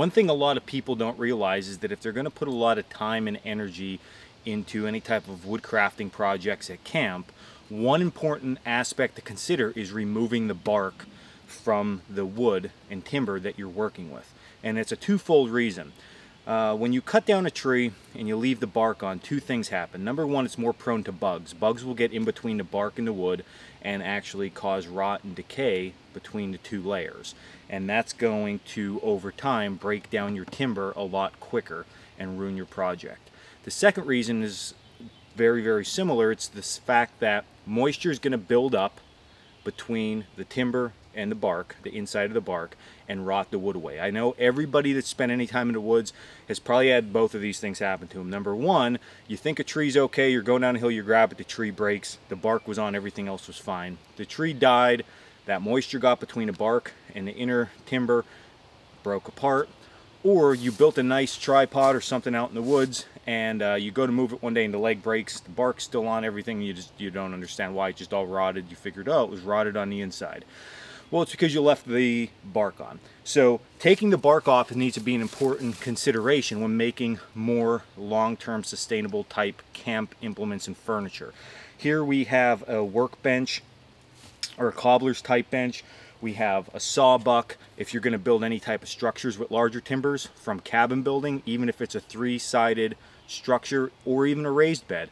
One thing a lot of people don't realize is that if they're going to put a lot of time and energy into any type of woodcrafting projects at camp, one important aspect to consider is removing the bark from the wood and timber that you're working with. And it's a twofold reason. Uh, when you cut down a tree and you leave the bark on, two things happen. Number one, it's more prone to bugs. Bugs will get in between the bark and the wood and actually cause rot and decay between the two layers. And that's going to, over time, break down your timber a lot quicker and ruin your project. The second reason is very, very similar. It's this fact that moisture is going to build up between the timber and the bark, the inside of the bark, and rot the wood away. I know everybody that's spent any time in the woods has probably had both of these things happen to them. Number one, you think a tree's okay, you're going down a hill, you grab it, the tree breaks, the bark was on, everything else was fine. The tree died, that moisture got between the bark and the inner timber, broke apart, or you built a nice tripod or something out in the woods and uh, you go to move it one day and the leg breaks, the bark's still on everything, you just you don't understand why it just all rotted. You figured, oh, it was rotted on the inside. Well, it's because you left the bark on. So taking the bark off needs to be an important consideration when making more long-term sustainable type camp implements and furniture. Here we have a workbench or a cobbler's type bench. We have a sawbuck if you're going to build any type of structures with larger timbers from cabin building, even if it's a three-sided structure or even a raised bed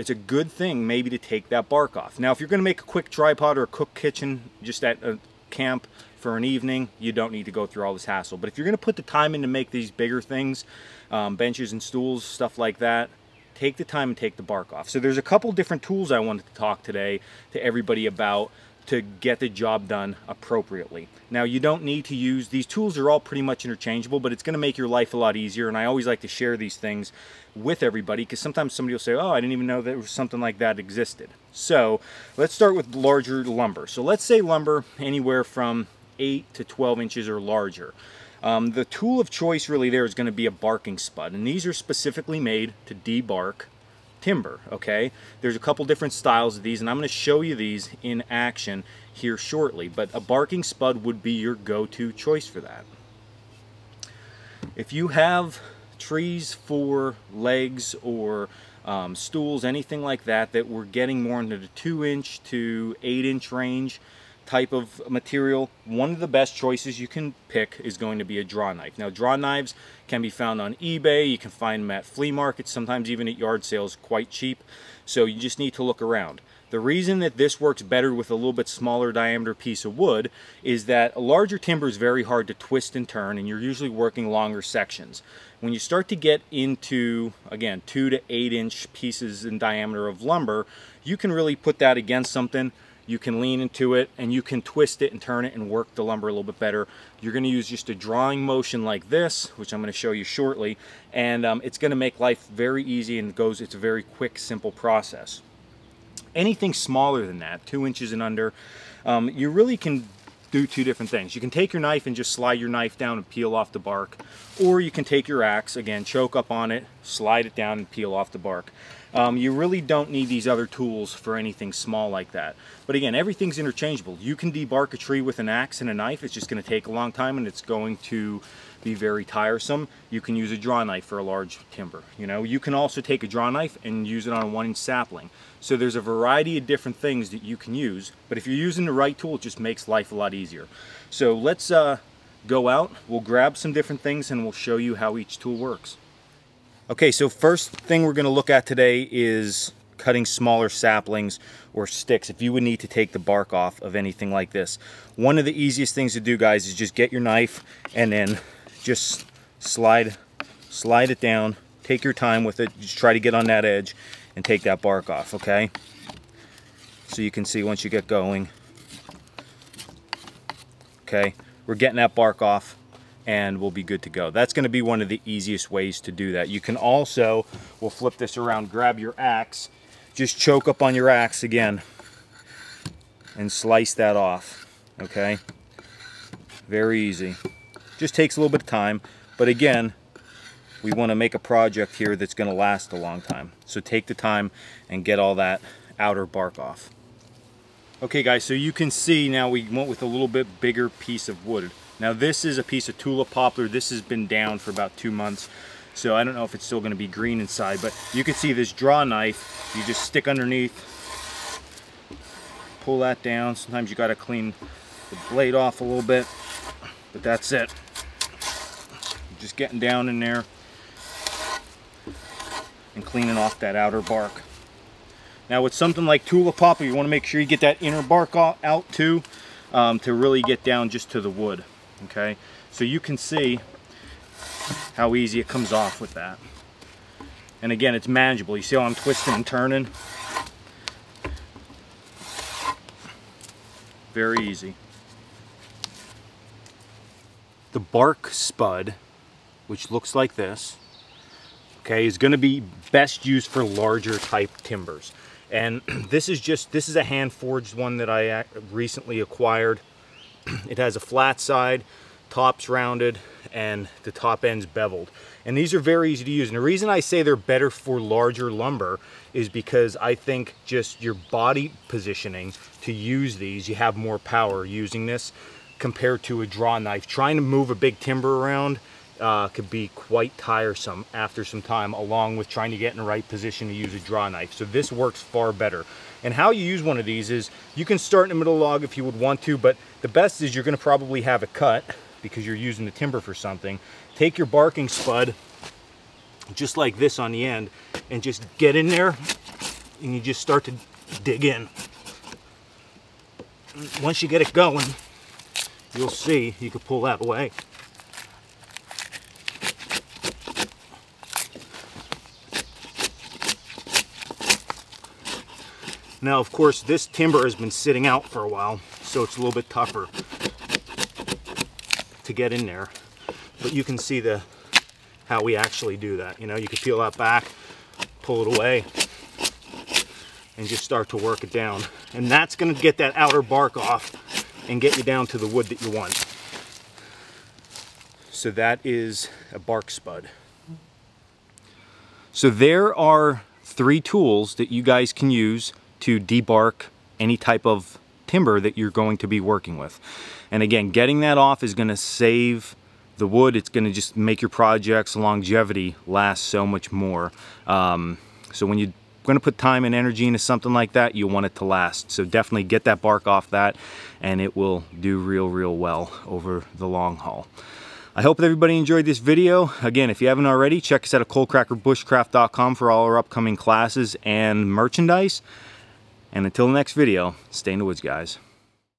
it's a good thing maybe to take that bark off. Now, if you're going to make a quick tripod or a cook kitchen just at a camp for an evening, you don't need to go through all this hassle. But if you're going to put the time in to make these bigger things, um, benches and stools, stuff like that, take the time and take the bark off. So there's a couple different tools I wanted to talk today to everybody about to get the job done appropriately. Now you don't need to use, these tools are all pretty much interchangeable, but it's gonna make your life a lot easier and I always like to share these things with everybody because sometimes somebody will say, oh, I didn't even know was something like that existed. So let's start with larger lumber. So let's say lumber anywhere from 8 to 12 inches or larger. Um, the tool of choice really there is going to be a barking spud and these are specifically made to debark timber, okay? There's a couple different styles of these, and I'm going to show you these in action here shortly, but a barking spud would be your go-to choice for that. If you have trees for legs or um, stools, anything like that, that we're getting more into the 2-inch to 8-inch range, type of material, one of the best choices you can pick is going to be a draw knife. Now draw knives can be found on eBay, you can find them at flea markets, sometimes even at yard sales quite cheap, so you just need to look around. The reason that this works better with a little bit smaller diameter piece of wood is that a larger timber is very hard to twist and turn and you're usually working longer sections. When you start to get into, again, two to eight inch pieces in diameter of lumber, you can really put that against something you can lean into it and you can twist it and turn it and work the lumber a little bit better. You're going to use just a drawing motion like this, which I'm going to show you shortly, and um, it's going to make life very easy and goes. it's a very quick, simple process. Anything smaller than that, two inches and under, um, you really can do two different things. You can take your knife and just slide your knife down and peel off the bark, or you can take your axe, again, choke up on it, slide it down and peel off the bark. Um, you really don't need these other tools for anything small like that. But again, everything's interchangeable. You can debark a tree with an axe and a knife. It's just going to take a long time and it's going to be very tiresome. You can use a draw knife for a large timber. You know, you can also take a draw knife and use it on a one inch sapling. So there's a variety of different things that you can use, but if you're using the right tool, it just makes life a lot easier. So let's uh, go out, we'll grab some different things and we'll show you how each tool works. Okay, so first thing we're gonna look at today is cutting smaller saplings or sticks if you would need to take the bark off of anything like this. One of the easiest things to do guys is just get your knife and then just slide slide it down take your time with it just try to get on that edge and take that bark off okay? So you can see once you get going. Okay we're getting that bark off and we'll be good to go that's going to be one of the easiest ways to do that you can also we'll flip this around grab your axe just choke up on your axe again and slice that off okay very easy just takes a little bit of time, but again, we want to make a project here that's going to last a long time. So take the time and get all that outer bark off. Okay guys, so you can see now we went with a little bit bigger piece of wood. Now this is a piece of tulip poplar. This has been down for about two months. So I don't know if it's still gonna be green inside, but you can see this draw knife, you just stick underneath, pull that down. Sometimes you gotta clean the blade off a little bit, but that's it. Just getting down in there and cleaning off that outer bark. Now with something like tulip poplar, you wanna make sure you get that inner bark out too um, to really get down just to the wood, okay? So you can see how easy it comes off with that. And again, it's manageable. You see how I'm twisting and turning? Very easy. The bark spud, which looks like this, okay, is gonna be best used for larger type timbers. And this is just, this is a hand forged one that I recently acquired. It has a flat side, tops rounded, and the top end's beveled. And these are very easy to use. And the reason I say they're better for larger lumber is because I think just your body positioning to use these, you have more power using this compared to a draw knife. Trying to move a big timber around uh, could be quite tiresome after some time along with trying to get in the right position to use a draw knife. So this works far better. And how you use one of these is you can start in the middle log if you would want to, but the best is you're gonna probably have it cut because you're using the timber for something. Take your barking spud, just like this on the end, and just get in there and you just start to dig in. Once you get it going, you'll see you can pull that away. Now, of course, this timber has been sitting out for a while, so it's a little bit tougher to get in there. But you can see the how we actually do that. You know, you can peel that back, pull it away, and just start to work it down. And that's gonna get that outer bark off and get you down to the wood that you want. So that is a bark spud. So there are three tools that you guys can use to debark any type of timber that you're going to be working with. And again, getting that off is gonna save the wood. It's gonna just make your project's longevity last so much more. Um, so when you're gonna put time and energy into something like that, you want it to last. So definitely get that bark off that and it will do real, real well over the long haul. I hope that everybody enjoyed this video. Again, if you haven't already, check us out at coalcrackerbushcraft.com for all our upcoming classes and merchandise. And until the next video, stay in the woods, guys.